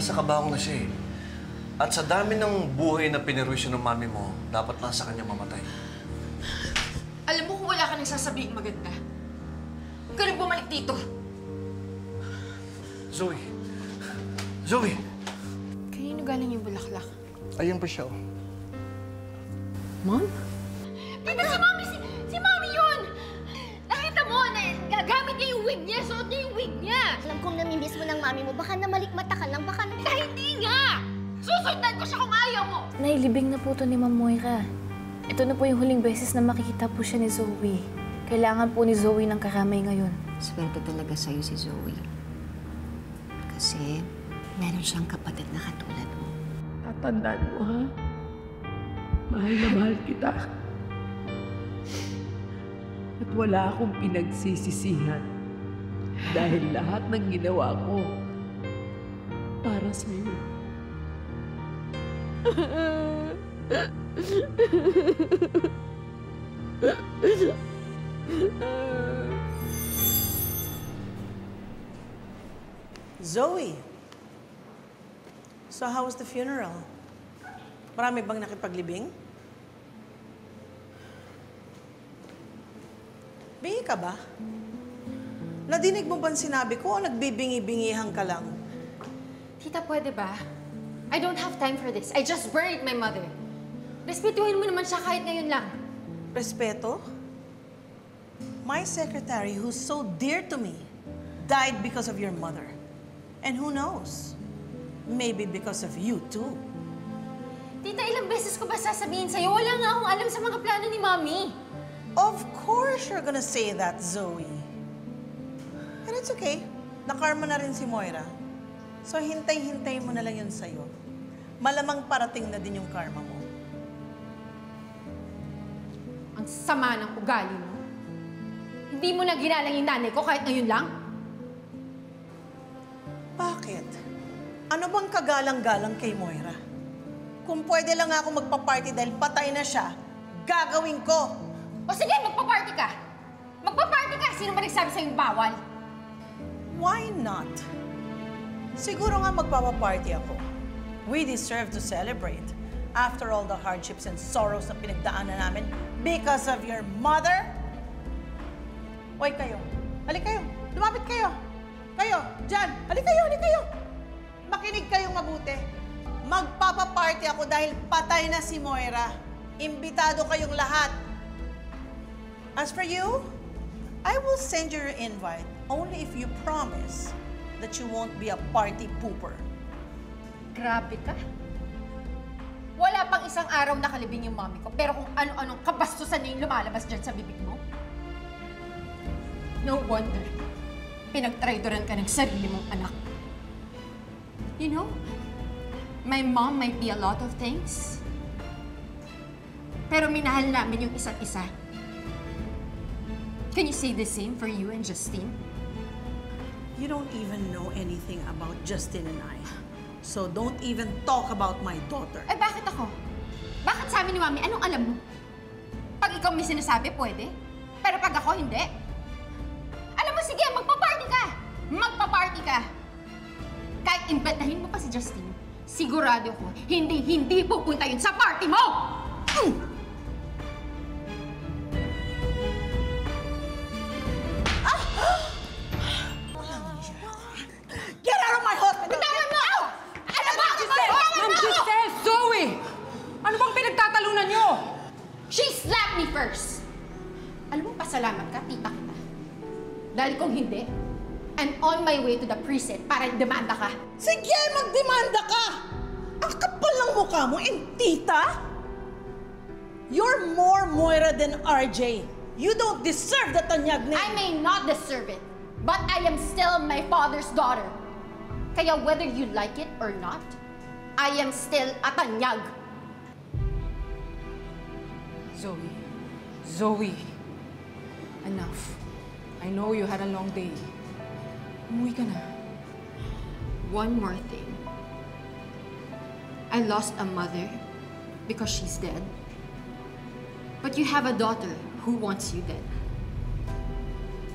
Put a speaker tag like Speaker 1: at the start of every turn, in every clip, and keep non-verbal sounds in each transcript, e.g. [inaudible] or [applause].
Speaker 1: nasa kabako na siya eh. At sa dami ng buhay na pinirwisyo ng mami mo, dapat nasa kanya mamatay.
Speaker 2: Alam mo kung wala ka nang sasabihin maganda. Huwag ka bumalik dito.
Speaker 1: Zoe! Zoe!
Speaker 2: Kanino galing yung bulaklak?
Speaker 3: Ayun po siya. oh.
Speaker 2: Mom? Tita, si Mami! Si, mami mo.
Speaker 4: Baka namalikmata ka lang. Baka
Speaker 2: Tita, hindi nga! Susundan ko siya kung ayaw mo!
Speaker 5: Nailibing na po to ni Ma'am Moira. Ito na po yung huling beses na makikita po siya ni Zoe. Kailangan po ni Zoe ng karamay ngayon.
Speaker 6: Swerte talaga sa'yo si Zoe. Kasi meron siyang kapatid na katulad mo.
Speaker 7: Tatandaan mo, ha? Mahal na mahal kita. At wala akong pinagsisisihan dahil lahat ng ginawa ko para sa'yo.
Speaker 8: Zoe. So how was the funeral? Marami bang nakipaglibing? Bingi ka ba? Nadinig mo bang sinabi ko o nagbibingi-bingihan ka lang?
Speaker 2: Tita, pwede ba? I don't have time for this. I just buried my mother. Respetuhin mo naman siya kahit ngayon lang.
Speaker 8: Respeto? My secretary, who's so dear to me, died because of your mother. And who knows? Maybe because of you too.
Speaker 2: Tita, ilang beses ko ba sasabihin sa'yo? Wala nga akong alam sa mga plano ni Mami.
Speaker 8: Of course you're gonna say that, Zoe. And it's okay. Nakarma na rin si Moira. So hintay-hintay mo na lang yun sa'yo. Malamang parating na din yung karma mo.
Speaker 2: Ang sama ng ugali mo. Hindi mo na ginalang yung nanay ko kahit ngayon lang.
Speaker 8: Bakit? Ano bang kagalang-galang kay Moira? Kung pwede lang ako magpa-party dahil patay na siya, gagawin ko.
Speaker 2: O sige, magpa-party ka. Magpa-party ka. Sino ba nagsabi sa'yo bawal?
Speaker 8: Why not? Siguro nga magpapaparty ako. We deserve to celebrate after all the hardships and sorrows na pinagdaanan namin because of your mother. Hoy kayo, halik kayo, lumapit kayo. Kayo, dyan, halik kayo, halik kayo. Makinig kayong mabuti. Magpapaparty ako dahil patay na si Moira. Imbitado kayong lahat. As for you, I will send you your invite only if you promise that you won't be a party pooper.
Speaker 2: Grabe ka. Wala pang isang araw nakalibing yung mami ko, pero kung ano-anong kabastusan na yung lumalabas dyan sa bibig mo. No wonder. Pinagtraidoran ka ng sarili mong anak. You know, my mom might be a lot of things. Pero minahal namin yung isa't isa. Can you say the same for you and Justine?
Speaker 8: You don't even know anything about Justin and I. So don't even talk about my daughter.
Speaker 2: Eh, bakit ako? Bakit sa amin ni Mami, anong alam mo? Pag ikaw may sinasabi, pwede. Pero pag ako, hindi. Alam mo, sige, magpa-party ka! Magpa-party ka! Kahit imbetahin mo pa si Justine, sigurado ko, hindi, hindi pupunta yun sa party mo! She slapped me first! Alam mo, pasalamat ka, tita kita. Dahil kung hindi, I'm on my way to the precinct para demanda ka.
Speaker 8: Sige, magdemanda ka! Ang kapal ng mukha mo, and tita? You're more Moira than RJ. You don't deserve the tanyag na...
Speaker 2: I may not deserve it, but I am still my father's daughter. Kaya whether you like it or not, I am still a tanyag.
Speaker 9: Zoe. Zoe. Enough. I know you had a long day. Umuwi ka na.
Speaker 2: One more thing. I lost a mother because she's dead. But you have a daughter who wants you dead.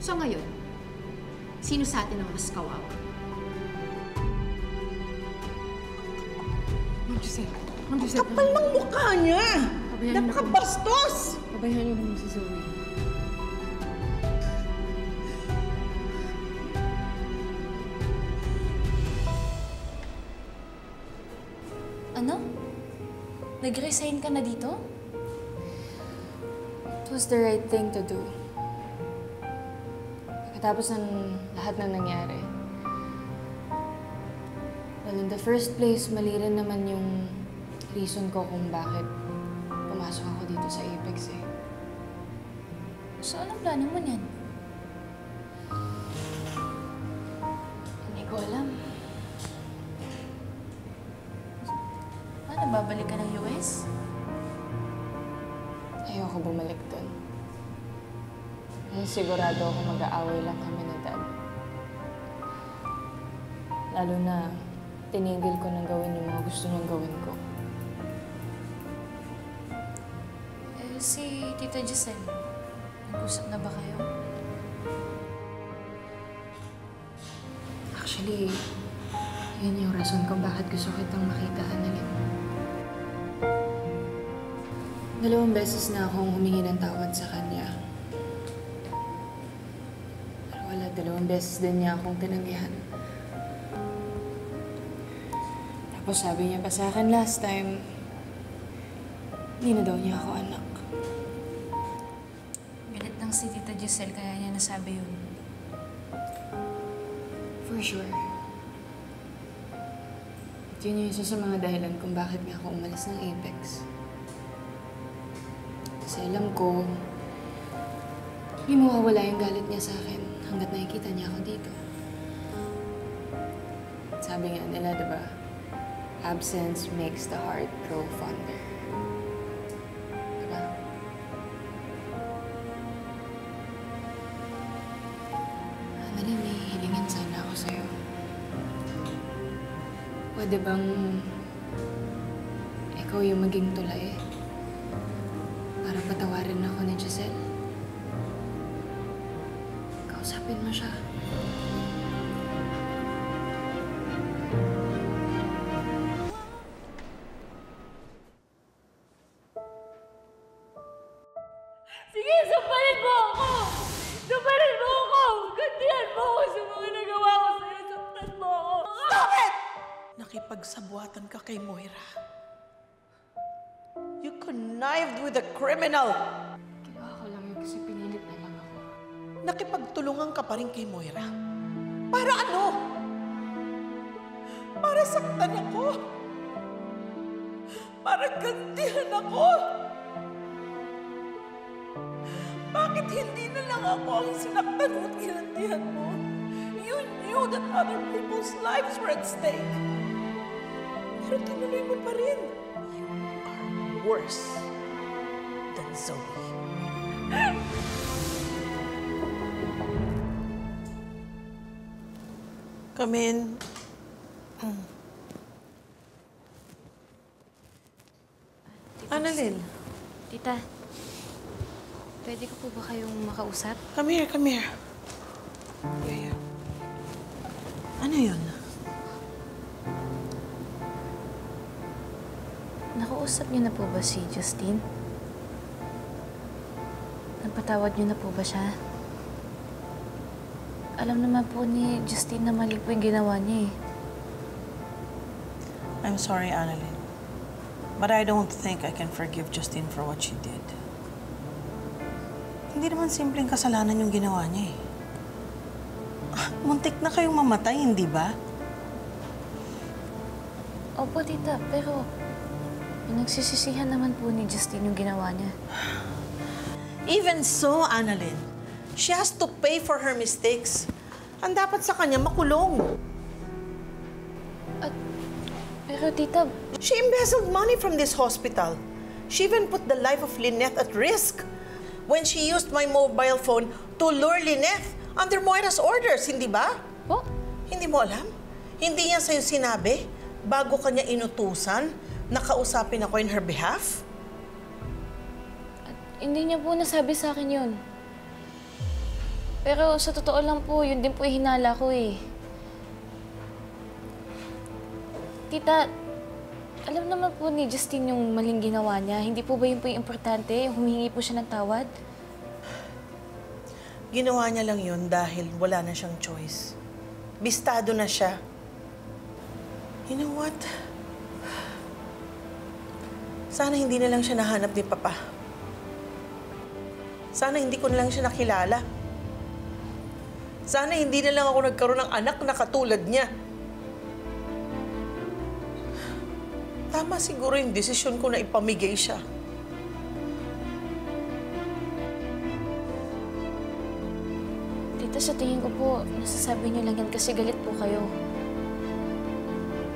Speaker 2: So ngayon, sino sa atin ang mas kawawa?
Speaker 9: Ma'am Giselle. Ma'am Giselle.
Speaker 8: Kapal ng mukha niya!
Speaker 9: Pabayaan.
Speaker 8: Napakabastos!
Speaker 9: Pabayaan niyo naman si Zoe.
Speaker 5: Ano? Nag-resign ka na dito? It was the right thing to do. Pagkatapos ng lahat ng nangyari. Well, in the first place, mali rin naman yung reason ko kung bakit anong plano mo niyan? Hindi ko alam. Paano, babalik ka ng US?
Speaker 3: Ayoko bumalik doon. Sigurado ako mag-aaway lang kami na dad. Lalo na tinigil ko nang gawin yung mga gusto niyang gawin ko.
Speaker 5: Eh, si Tita Giselle, nag-usap na ba kayo?
Speaker 3: Actually, yun yung rason ko bakit gusto kitang makita, Annalyn. Dalawang beses na akong humingi ng tawad sa kanya. Pero wala, dalawang beses din niya akong tinanggihan. Tapos sabi niya pa sa akin last time, hindi na daw niya ako anak.
Speaker 5: Si Tita Giselle kaya niya nasabi yun.
Speaker 3: For sure. At yun yung isa sa mga dahilan kung bakit nga ako umalis ng Apex. Kasi alam ko, hindi mawawala yung galit niya sa akin hanggat nakikita niya ako dito. Sabi nga nila, di ba? Absence makes the heart grow fonder. Pwede bang ikaw yung maging tulay para patawarin ako ni Giselle? Kausapin mo siya.
Speaker 8: Criminal.
Speaker 3: Ginawa ko lang yun kasi pinilit na lang ako.
Speaker 8: Nakipagtulungan ka pa rin kay Moira. Para ano? Para saktan ako. Para gantihan ako. Bakit hindi na lang ako ang sinaktan mo at ginantihan mo? You knew that other people's lives were at stake. Pero tinuloy mo pa rin. You are worse Zoe. Come in. Annalyn,
Speaker 5: Tita, pwede ko po ba kayong makausap?
Speaker 8: come here, come here. Yeah, yeah. Ano yun?
Speaker 5: Nakausap niyo na po ba si Justine? Nagpatawad niyo na po ba siya? Alam naman po ni Justine na mali po yung ginawa niya eh.
Speaker 8: I'm sorry, Annalyn. But I don't think I can forgive Justine for what she did. Hindi naman simpleng kasalanan yung ginawa niya eh. Ah, Muntik na kayong mamatay, hindi ba?
Speaker 5: Opo, tita, pero nagsisisihan naman po ni Justine yung ginawa niya. [sighs]
Speaker 8: Even so, Annalyn, she has to pay for her mistakes. Ang dapat sa kanya makulong.
Speaker 5: Pero tita,
Speaker 8: She embezzled money from this hospital. She even put the life of Lynette at risk when she used my mobile phone to lure Lynette under Moira's orders, hindi ba?
Speaker 5: po,
Speaker 8: Hindi mo alam? Hindi niya sa'yo sinabi bago kanya inutusan nakausapin ako in her behalf?
Speaker 5: Hindi niya po nasabi sa akin yun. Pero sa totoo lang po, yun din po hinala ko eh. Tita, alam naman po ni Justine yung maling ginawa niya. Hindi po ba yun po yung importante? Humingi po siya ng tawad?
Speaker 8: Ginawa niya lang yun dahil wala na siyang choice. Bistado na siya. You know what? Sana hindi na lang siya nahanap ni Papa. Sana hindi ko na lang siya nakilala. Sana hindi na lang ako nagkaroon ng anak na katulad niya. Tama siguro yung desisyon ko na ipamigay siya.
Speaker 5: Tita, sa tingin ko po, nasasabi niyo lang yan kasi galit po kayo.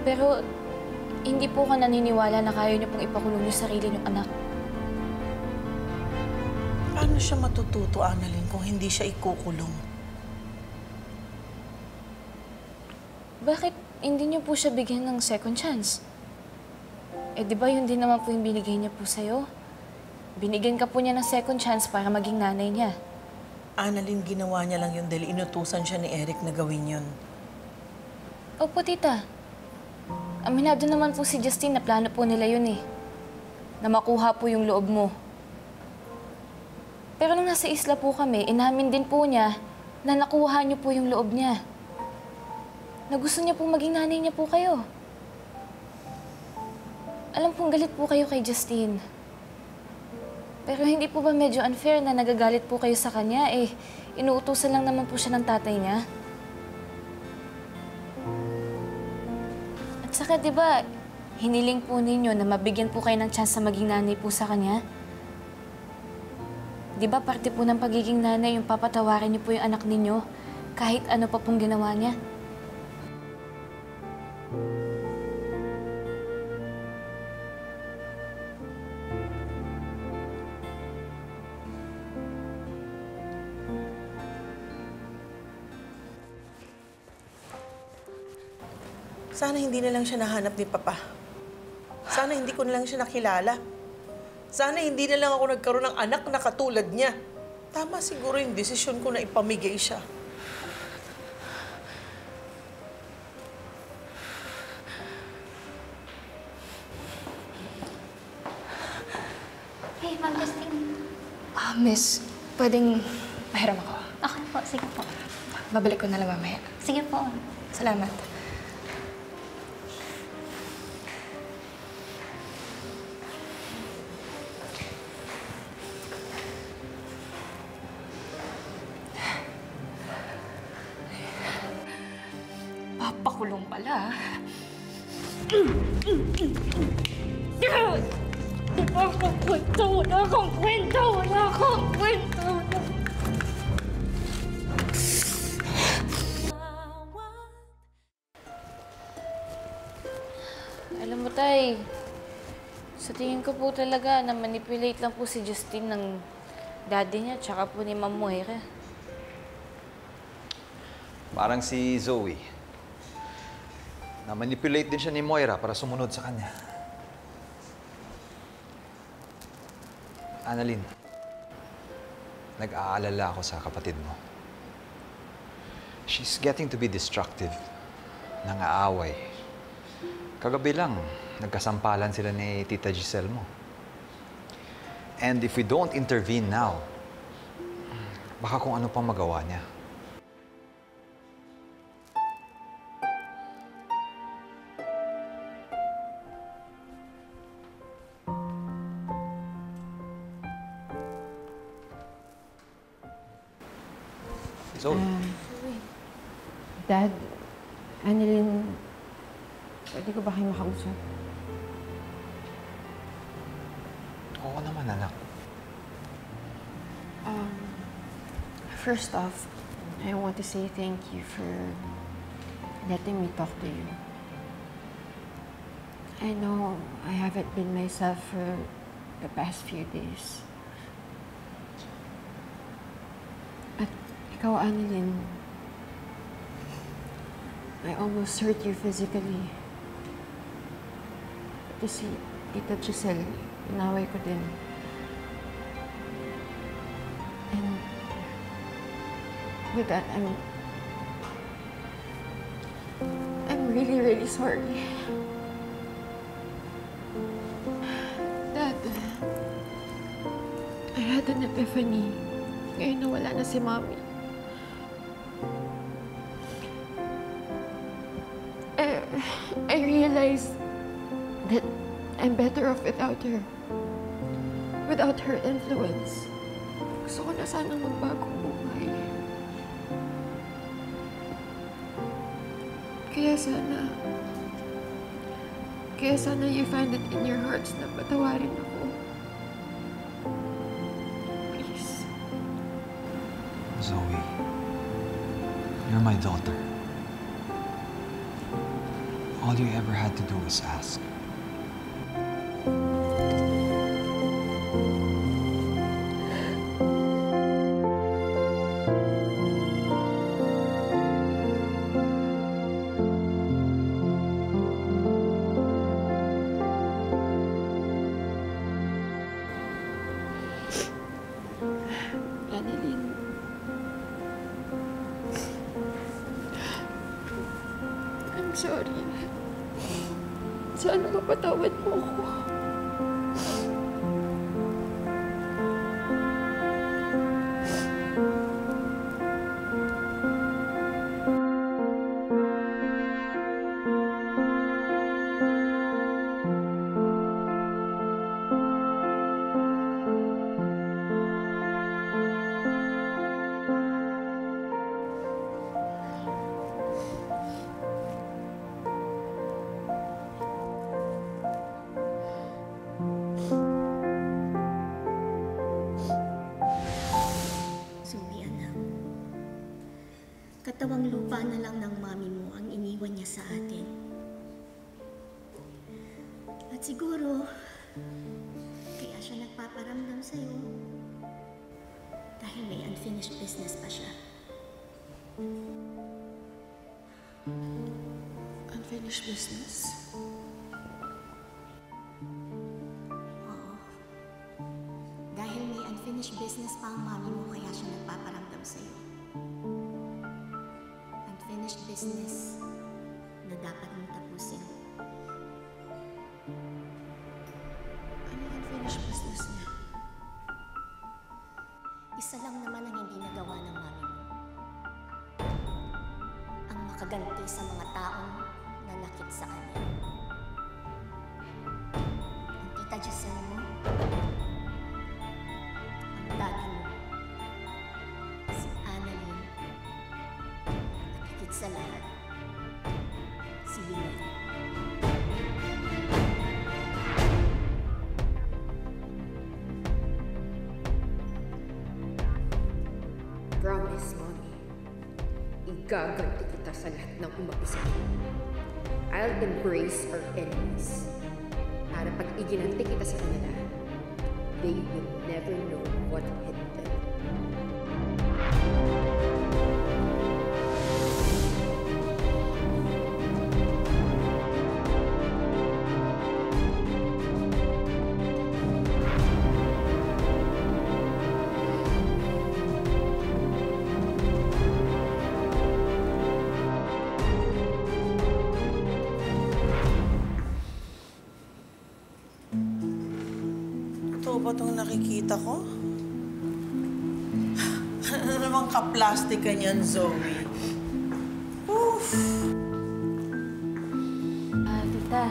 Speaker 5: Pero, hindi po ka naniniwala na kaya niyo pong ipakulong yung sarili niyong anak.
Speaker 8: Paano siya matututo, Annalyn, kung hindi siya ikukulong?
Speaker 5: Bakit hindi niyo po siya bigyan ng second chance? Eh, di ba yun din naman po yung binigay niya po sa'yo? Binigyan ka po niya ng second chance para maging nanay niya.
Speaker 8: Annalyn, ginawa niya lang yun dahil inutusan siya ni Eric na gawin yun.
Speaker 5: Opo, tita. Aminado naman po si Justine na plano po nila yun eh. Na makuha po yung loob mo. Pero nung nasa isla po kami, inamin din po niya na nakuha niyo po yung loob niya. Na gusto niya po maging nanay niya po kayo. Alam pong galit po kayo kay Justine. Pero hindi po ba medyo unfair na nagagalit po kayo sa kanya? Eh, inuutusan lang naman po siya ng tatay niya. At saka, di ba, hiniling po ninyo na mabigyan po kayo ng chance sa maging nanay po sa kanya? Di ba, parte po ng pagiging nanay yung papatawarin niyo po yung anak ninyo kahit ano pa pong ginawa niya?
Speaker 8: Sana hindi na lang siya nahanap ni Papa. Sana hindi ko na lang siya nakilala. Sana hindi na lang ako nagkaroon ng anak na katulad niya. Tama siguro yung desisyon ko na ipamigay siya.
Speaker 4: Hey, Ma'am Justine.
Speaker 3: Ah, miss, pwedeng mahiram ako.
Speaker 4: Okay po, sige po.
Speaker 3: Babalik ko na lang mamaya.
Speaker 4: Sige po.
Speaker 3: Salamat. Papakulong pala.
Speaker 7: Wala akong kwento, wala akong kwento, wala akong kwento.
Speaker 5: Alam mo, Tay, sa tingin ko po talaga na manipulate lang po si Justine ng daddy niya tsaka po ni Ma'am Moira.
Speaker 10: Parang si Zoe. Na-manipulate din siya ni Moira para sumunod sa kanya. Annalyn, nag-aalala ako sa kapatid mo. She's getting to be destructive. Nangaaway. Kagabi lang, nagkasampalan sila ni Tita Giselle mo. And if we don't intervene now, baka kung ano pang magawa niya.
Speaker 11: First off, I want to say thank you for letting me talk to you. I know I haven't been myself for the past few days. At ikaw, Annalyn, I almost hurt you physically. Pati si Tita Giselle, inaway ko din. With that, I'm... I'm really, really sorry. Dad, I had an epiphany. Ngayon na wala na si Mommy. I, I realized that I'm better off without her. Without her influence. Gusto ko na sanang magbagong Kaya sana... Kaya sana you find it in your hearts na patawarin ako. Please.
Speaker 10: Zoe, you're my daughter. All you ever had to do is ask.
Speaker 11: Sana mapatawad mo ako.
Speaker 4: Unfinished business? Oo. Dahil may unfinished business pa ang mami mo, kaya siya nagpaparamdam sa'yo. Unfinished business na dapat mong tapusin.
Speaker 11: Ano yung unfinished business niya?
Speaker 4: Isa lang naman ang hindi nagawa ng mami mo. Ang makaganti sa mga taong nanakit sa kanya. Ang tita Giselle mo, ang daddy mo, si Annalyn, at higit sa lahat, si Lynette.
Speaker 12: Promise, Mommy. Igaganti kita sa lahat ng umapisa. I'll embrace our enemies. Para pag iginanti kita sa kanila, they will never know what hit them.
Speaker 8: Nakikita ko? [laughs] ano namang kaplastic ka niyan, Zoe? Oof!
Speaker 5: Ah, tita.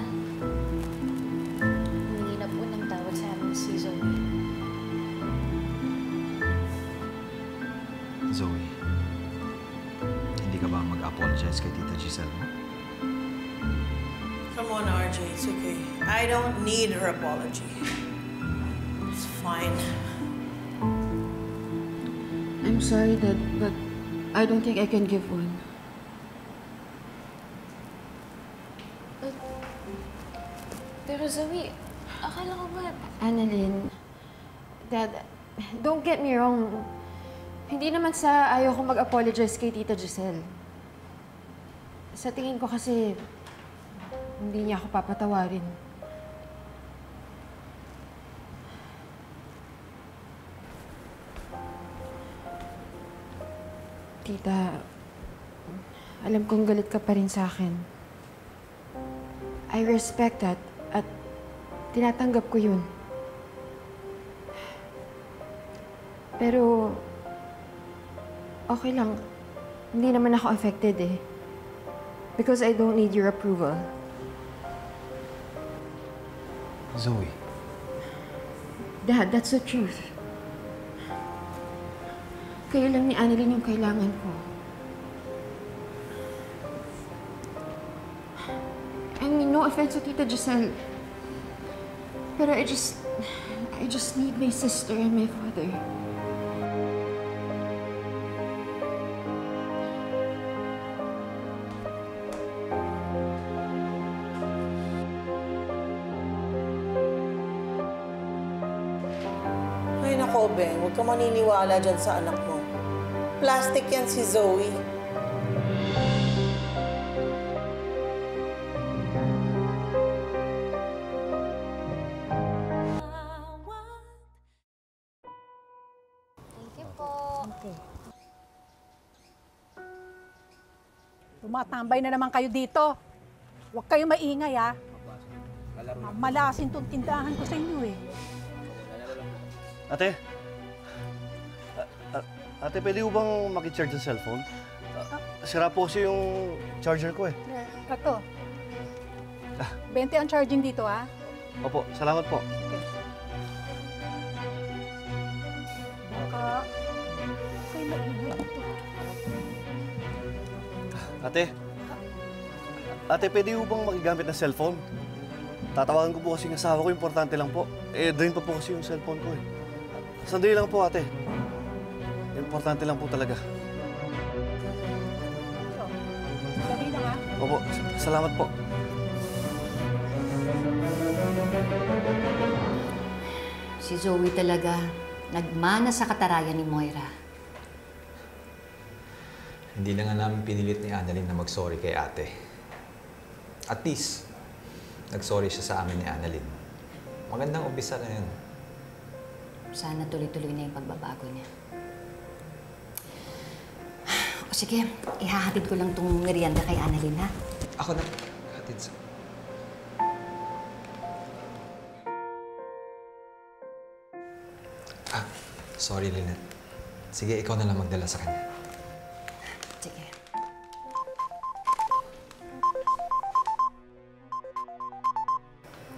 Speaker 5: Humingi na po ng tawad sa amin si Zoe.
Speaker 10: Zoe, hindi ka ba mag-apologize kay Tita Giselle mo?
Speaker 8: Come on, RJ. It's okay. I don't need her apology. Fine.
Speaker 11: I'm sorry, Dad, but I don't think I can give one.
Speaker 5: Pero Zoe, akala ko ba...
Speaker 11: Annalyn, Dad, don't get me wrong. Hindi naman sa ayaw ko mag-apologize kay Tita Giselle. Sa tingin ko kasi, hindi niya ako papatawarin. Tita, alam kong galit ka pa rin sa akin. I respect that at tinatanggap ko yun. Pero, okay lang. Hindi naman ako affected eh. Because I don't need your approval.
Speaker 10: Zoe,
Speaker 11: Dad, that's the truth. Kayo lang ni Annalyn yung kailangan ko. I mean, no offense to Tita Giselle. Pero I just... I just need my sister and my father.
Speaker 8: Ay nako, Ben. Huwag ka maniniwala dyan sa anak mo. Plastic yan si Zoe.
Speaker 5: Thank you po.
Speaker 8: Tumatambay na naman kayo dito. Huwag kayo maingay, ha? Malasin tong tindahan ko sa inyo, eh.
Speaker 1: Ate? Ate, pwede ko bang makicharge ang cellphone? Ah, Sira po kasi yung charger ko eh.
Speaker 8: Ito. 20 ang charging dito, ha?
Speaker 1: Opo, salamat po.
Speaker 8: Baka... Huwag kayo maingay dito.
Speaker 1: Ate? Ate, pwede ko bang makigamit ng cellphone? Tatawagan ko po kasi yung asawa ko, importante lang po. Eh, drain pa po kasi yung cellphone ko eh. Sandali lang po, ate. Importante lang po talaga. Opo, salamat po.
Speaker 6: Si Zoe talaga nagmana sa katarayan ni Moira.
Speaker 10: hindi na nga namin pinilit ni Annalyn na mag-sorry kay ate. At least, nag-sorry siya sa amin ni Annalyn. Magandang umpisa na yun.
Speaker 6: Sana tuloy-tuloy na yung pagbabago niya. Sige, ihahatid ko lang tong merienda kay Annalyn, ha?
Speaker 10: Ako na. Hatid sa... Ah, sorry, Lynette. Sige, ikaw na lang magdala sa kanya.
Speaker 6: Sige.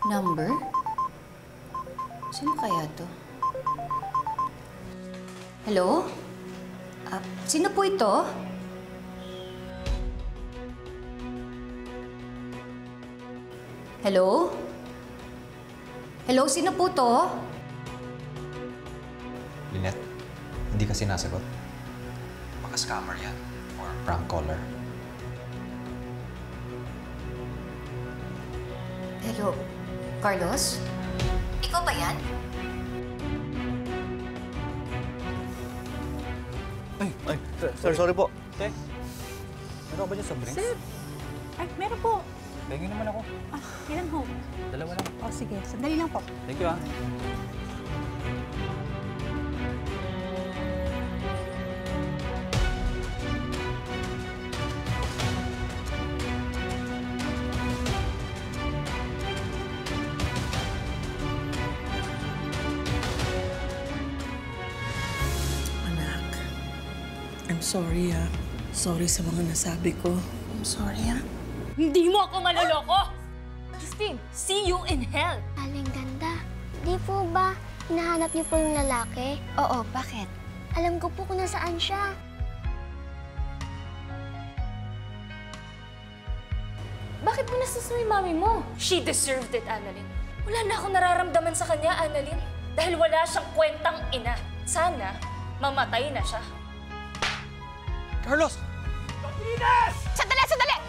Speaker 6: Number? Sino kaya to? Hello? Ah, sino po ito? Hello? Hello, sino po to?
Speaker 10: Lynette, hindi ka sinasagot. Baka scammer yan. Or prank caller.
Speaker 6: Hello, Carlos? Ikaw ba yan?
Speaker 1: Ay, ay, sir, sir, sorry po.
Speaker 13: Te, meron ba dyan sa drinks?
Speaker 8: Sir! Ay, meron po.
Speaker 13: Pengen naman ako.
Speaker 8: Ah, ilan ho?
Speaker 13: Dalawa lang.
Speaker 8: O, sige. Sandali lang po.
Speaker 13: Thank you ah.
Speaker 14: Anak, I'm sorry ah. Sorry sa mga nasabi ko. I'm sorry ah.
Speaker 7: Hindi mo ako maloloko! Christine, see you in hell!
Speaker 15: Aling ganda. Di po ba hinahanap niyo po yung lalaki?
Speaker 6: Oo, bakit?
Speaker 15: Alam ko po kung nasaan siya.
Speaker 5: Bakit mo yung mami mo?
Speaker 7: She deserved it, Annalyn. Wala na akong nararamdaman sa kanya, Annalyn. Dahil wala siyang kwentang ina. Sana, mamatay na siya.
Speaker 13: Carlos!
Speaker 2: Sandali, sandali!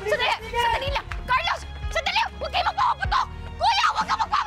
Speaker 2: Sandali! Sandali lang! Carlos! Sandali! Huwag kayo magpapaputok! Kuya! Huwag ka magpapaputok!